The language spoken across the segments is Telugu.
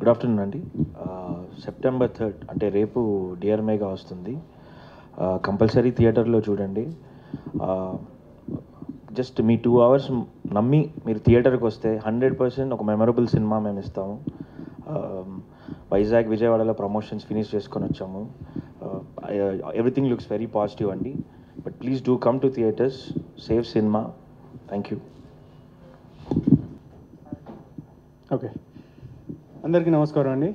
గుడ్ ఆఫ్టర్నూన్ అండి సెప్టెంబర్ థర్డ్ అంటే రేపు డిఆర్ మేగా వస్తుంది. Uh, కంపల్సరీ థియేటర్లో చూడండి. Uh, జస్ట్ మీ టూ అవర్స్ నమ్మి మీరు థియేటర్కి వస్తే హండ్రెడ్ పర్సెంట్ ఒక మెమరబుల్ సినిమా మేము ఇస్తాము. Um, వైజాగ్ విజయవాడలో ప్రమోషన్స్ ఫినిష్ చేసుకొని వచ్చాము. ఎవ్రీథింగ్ లుక్స్ వెరీ పాజిటివ్ అండి but please do come to theatres safe cinema thank you okay అందరికీ నమస్కారం అండి.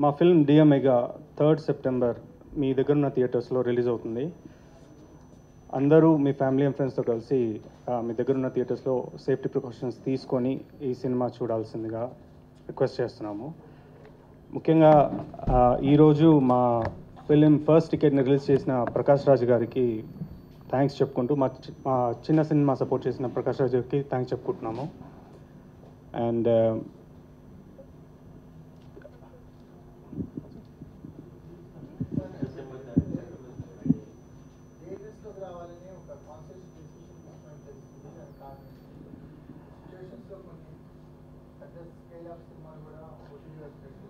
మా ఫిల్మ్ డిఎంఏగా థర్డ్ సెప్టెంబర్ మీ దగ్గర ఉన్న థియేటర్స్లో రిలీజ్ అవుతుంది. అందరూ మీ ఫ్యామిలీ అండ్ ఫ్రెండ్స్తో కలిసి మీ దగ్గర ఉన్న థియేటర్స్లో సేఫ్టీ ప్రికాషన్స్ తీసుకొని ఈ సినిమా చూడాల్సిందిగా రిక్వెస్ట్ చేస్తున్నాము. ముఖ్యంగా ఈరోజు మా ఫిలిం ఫస్ట్ టికెట్ని రిలీజ్ చేసిన ప్రకాష్ రాజ్ గారికి థ్యాంక్స్ చెప్పుకుంటూ మా చి- మా చిన్న సినిమా సపోర్ట్ చేసిన ప్రకాష్ రాజ్ గారికి థ్యాంక్స్ చెప్పుకుంటున్నాము. అండ్ థియేటర్స్లోకి రావాలని ఒక కాన్షియస్ డెసిషన్ తీసుకుని తెలుస్తుంది దాని కారణం సిచ్యువేషన్స్లో కొన్ని పెద్ద స్కేల్ ఆఫ్ సినిమాలు కూడా ఓటీటీ వెబ్సైట్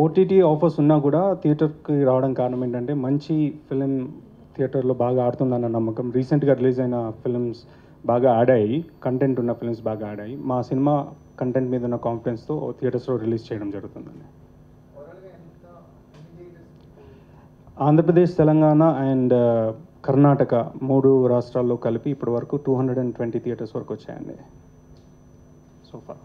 ఓటీటీ ఆఫర్స్ ఉన్నా కూడా థియేటర్కి రావడం కారణం ఏంటంటే మంచి ఫిలిం థియేటర్లో బాగా ఆడుతుందన్న నమ్మకం. రీసెంట్గా రిలీజ్ అయిన ఫిల్మ్స్ బాగా ఆడాయి కంటెంట్ ఉన్న ఫిల్మ్స్ బాగా ఆడాయి మా సినిమా కంటెంట్ మీద ఉన్న కాన్ఫిడెన్స్తో థియేటర్స్లో రిలీజ్ చేయడం జరుగుతుందండి. ఆంధ్రప్రదేశ్ తెలంగాణ అండ్ కర్ణాటక మూడు రాష్ట్రాల్లో కలిపి ఇప్పటి వరకు two hundred and twenty theatres వరకు వచ్చాయండి. సోఫా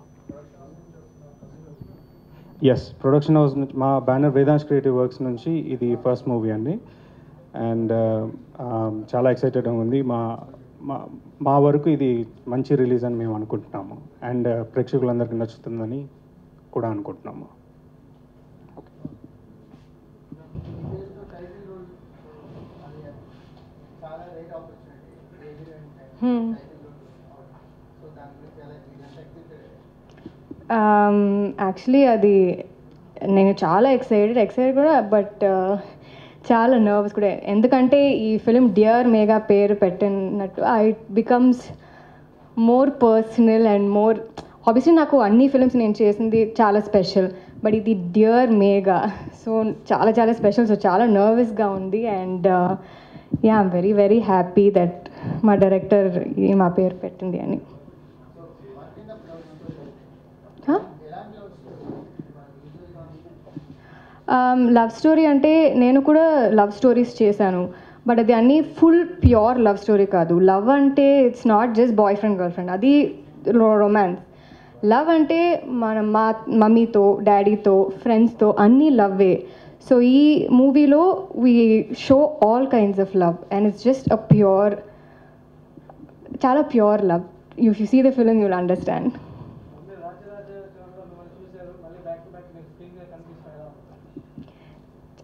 ఎస్ ప్రొడక్షన్ హౌస్ నుంచి మా బ్యానర్ వేదాంశ్ క్రియేటివ్ వర్క్స్ నుంచి ఇది ఫస్ట్ మూవీ అండి. అండ్ చాలా ఎక్సైటెడ్గా ఉంది. మా మా వరకు ఇది మంచి రిలీజ్ అని మేము అనుకుంటున్నాము. అండ్ ప్రేక్షకులందరికీ నచ్చుతుందని కూడా అనుకుంటున్నాము. డీటెయిల్స్లో టైటిల్ రోల్ అది చాలా great opportunity daily Hmm. Um, actually అది నేను చాలా ఎక్సైటెడ్ ఎక్సైటెడ్ కూడా బట్ uh, చాలా నర్వస్ కూడా. ఎందుకంటే ఈ ఫిలిం డియర్ మేఘా పేరు పెట్టినట్టు it becomes more personal and more obviously నాకు అన్ని ఫిలిమ్స్ నేను చేసింది చాలా స్పెషల్ బట్ ఇది డియర్ మేఘా సో చాలా చాలా స్పెషల్ సో చాలా నర్వస్గా ఉంది and yeah I'm very very happy that మా డైరెక్టర్ మా పేరు పెట్టింది అని. లవ్ స్టోరీ అంటే నేను కూడా లవ్ స్టోరీస్ చేశాను. బట్ అది అన్నీ ఫుల్ ప్యూర్ లవ్ స్టోరీ కాదు. లవ్ అంటే it's not just boyfriend girlfriend అది రొమాన్స్ లవ్ అంటే మన మా మమ్మీతో డాడీతో ఫ్రెండ్స్తో అన్నీ లవ్వే సో ఈ మూవీలో we show all kinds of love and it's just a pure చాలా pure love you you see the film you'll understand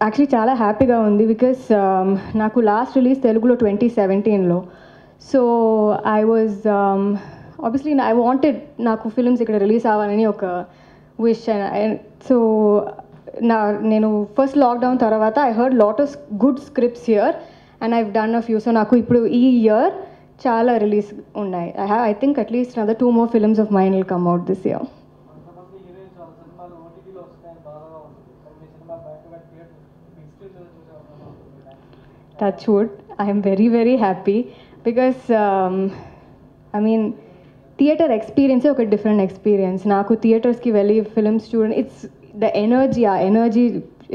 actually చాలా హ్యాపీగా ఉంది బికాస్ నాకు లాస్ట్ రిలీజ్ తెలుగులో ట్వంటీ సెవెంటీన్లో so I was obviously I wanted నాకు ఫిల్మ్స్ ఇక్కడ రిలీజ్ అవ్వాలని ఒక విష్ సో నా నేను ఫస్ట్ లాక్డౌన్ తర్వాత I heard lot of good scripts year and I done a few so నాకు ఇప్పుడు ఈ ఇయర్ చాలా రిలీజ్ ఉన్నాయి. I have I think at least other two more films of mind will come out this year touch wood i am very very happy because mean theatre ఎక్స్పీరియన్సే ఒక డిఫరెంట్ ఎక్స్పీరియన్స్ నాకు థియేటర్స్కి వెళ్ళి ఫిల్మ్స్ చూడండి ఇట్స్ ద ఎనర్జీ ఆ energy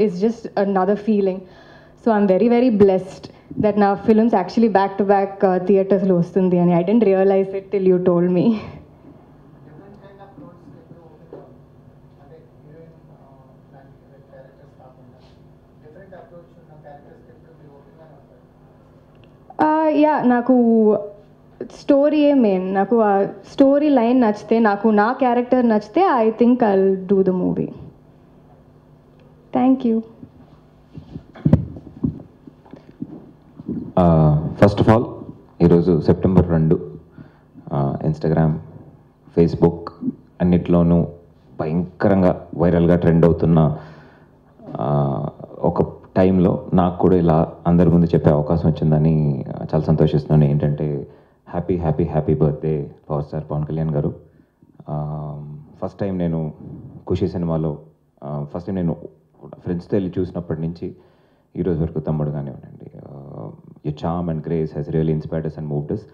is just another feeling so I'm very very blessed that నా films actually back to back థియేటర్స్లో వస్తుంది అని I didn't realize it till you told me different kind of roles ఎప్పుడు ఓపెన్ అంటే హీరోయిన్ లాంటి క్యారెక్టర్స్ కాకుండా డిఫరెంట్ అప్రోచ్ ఉన్న క్యారెక్టర్స్ ఎప్పుడు మీరు ఓపెన్గానే ఉంటారు యా నాకు స్టోరీయే మెయిన్ నాకు ఆ స్టోరీ లైన్ నచ్చితే నాకు నా క్యారెక్టర్ నచ్చితే I think I do the movie thank you first of all ఈరోజు సెప్టెంబర్ రెండు uh, ఇన్స్టాగ్రామ్ ఫేస్బుక్ అన్నిట్లోనూ భయంకరంగా వైరల్గా ట్రెండ్ అవుతున్న uh, ఒక టైంలో నాకు కూడా ఇలా అందరి ముందు చెప్పే అవకాశం వచ్చిందని చాలా సంతోషిస్తున్నాను. ఏంటంటే happy happy happy birthday power star Pawan Kalyan garu. First time నేను ఖుషి సినిమాలో ఫస్ట్ నేను ఫ్రెండ్స్తో వెళ్ళి చూసినప్పటి నుంచి ఈరోజు వరకు తమ్ముడు కానివ్వండి you charm and grace has real inspired us and moved us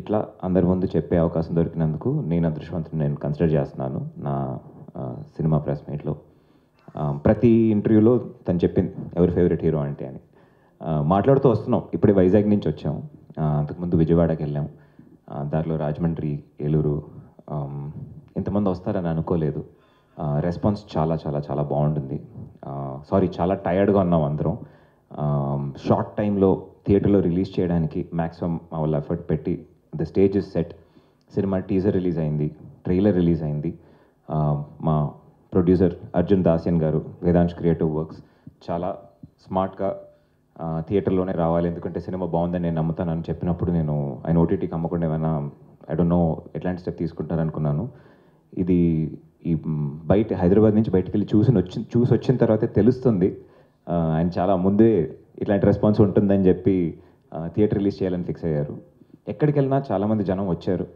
ఇట్లా అందరి ముందు చెప్పే అవకాశం దొరికినందుకు నేను అదృష్టవంతుని నేను కన్సిడర్ చేస్తున్నాను. నా సినిమా ప్రెస్ మీట్లో. ప్రతి ఇంటర్వ్యూలో తను చెప్పింది ఎవరి ఫేవరెట్ హీరో అంటే అని. మాట్లాడుతూ వస్తున్నాం. ఇప్పుడే వైజాగ్ నుంచి వచ్చాము అంతకుముందు విజయవాడకి వెళ్ళాం. దారిలో రాజమండ్రి ఏలూరు ఇంతమంది వస్తారని అనుకోలేదు. రెస్పాన్స్ చాలా చాలా చాలా బాగుంటుంది. సారీ చాలా టయర్డ్గా ఉన్నాం అందరం. షార్ట్ టైంలో థియేటర్లో రిలీజ్ చేయడానికి మ్యాక్సిమం వాళ్ళ ఎఫర్ట్ పెట్టి the stage is set cinema teaser release అయింది ట్రైలర్ రిలీజ్ అయింది. మా ప్రొడ్యూసర్ అర్జున్ దాసియన్ గారు వేదాంశ్ క్రియేటివ్ వర్క్స్. చాలా స్మార్ట్గా థియేటర్లోనే రావాలి. ఎందుకంటే సినిమా బాగుందని నేను నమ్ముతానని చెప్పినప్పుడు నేను ఆయన ఓటీటీకి అమ్మకుండా ఏమైనా ఐ డోంట్ నో ఎట్లాంటి స్టెప్ తీసుకుంటారనుకున్నాను. ఇది ఈ బయట హైదరాబాద్ నుంచి బయటకు వెళ్ళి చూసి వచ్చి చూసి వచ్చిన తర్వాతే తెలుస్తుంది. ఆయన చాలా ముందే ఇట్లాంటి రెస్పాన్స్ ఉంటుందని చెప్పి థియేటర్ రిలీజ్ చేయాలని ఫిక్స్ అయ్యారు. ఎక్కడికి వెళ్ళినా చాలామంది జనం వచ్చారు.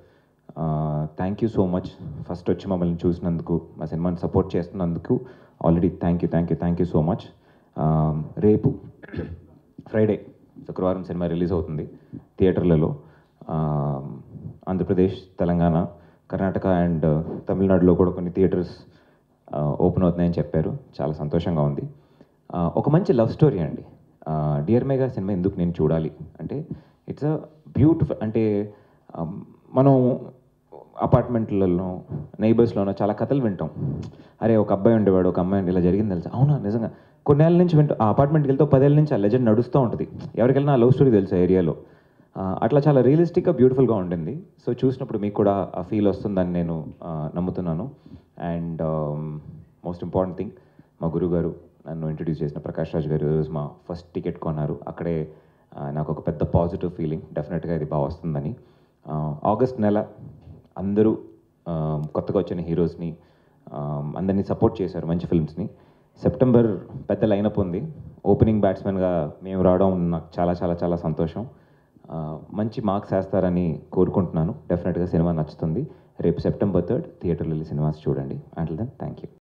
Thank you so much first వచ్చి మమ్మల్ని చూసినందుకు మా సినిమాని సపోర్ట్ చేస్తున్నందుకు already thank you thank you thank you so much రేపు ఫ్రైడే శుక్రవారం సినిమా రిలీజ్ అవుతుంది థియేటర్లలో. ఆంధ్రప్రదేశ్ తెలంగాణ కర్ణాటక అండ్ తమిళనాడులో కూడా కొన్ని థియేటర్స్ ఓపెన్ అవుతున్నాయని చెప్పారు. చాలా సంతోషంగా ఉంది. ఒక మంచి లవ్ స్టోరీ అండి. డియర్ మేఘా సినిమా ఎందుకు నేను చూడాలి? అంటే ఇట్స్ అ బ్యూటిఫుల్ అంటే మనం అపార్ట్మెంట్లలో నైబర్స్లోనో చాలా కథలు వింటాం. అరే ఒక అబ్బాయి ఉండేవాడు ఒక అమ్మాయి ఇలా జరిగింది తెలుసా? అవునా నిజంగా. కొన్నేళ్ళ నుంచి వింటూ ఆ అపార్ట్మెంట్కి వెళ్తే పదేళ్ళ నుంచి ఆ లెజెండ్ నడుస్తూ ఉంటుంది. ఎవరికెళ్ళినా ఆ లవ్ స్టోరీ తెలుసు ఏరియాలో? అట్లా చాలా రియలిస్టిక్గా బ్యూటిఫుల్గా ఉంటుంది సో చూసినప్పుడు మీకు కూడా ఆ ఫీల్ వస్తుందని నేను నమ్ముతున్నాను. అండ్ మోస్ట్ ఇంపార్టెంట్ థింగ్ మా గురువు గారు నన్ను ఇంట్రడ్యూస్ చేసిన ప్రకాష్ రాజ్ గారు ఈరోజు మా ఫస్ట్ టికెట్ కొన్నారు. అక్కడే నాకు ఒక పెద్ద పాజిటివ్ ఫీలింగ్ డెఫినెట్గా ఇది బాగా వస్తుందని. ఆగస్ట్ నెల అందరూ కొత్తగా వచ్చిన హీరోస్ని అందరినీ సపోర్ట్ చేశారు మంచి ఫిల్మ్స్ని. సెప్టెంబర్ పెద్ద లైనప్ ఉంది. ఓపెనింగ్ బ్యాట్స్మెన్గా మేము రావడం నాకు చాలా చాలా చాలా సంతోషం. మంచి మార్క్స్ వేస్తారని కోరుకుంటున్నాను. డెఫినెట్గా సినిమా నచ్చుతుంది. రేపు సెప్టెంబర్ థర్డ్ థియేటర్లో వెళ్ళి సినిమాస్ చూడండి. Until then thank you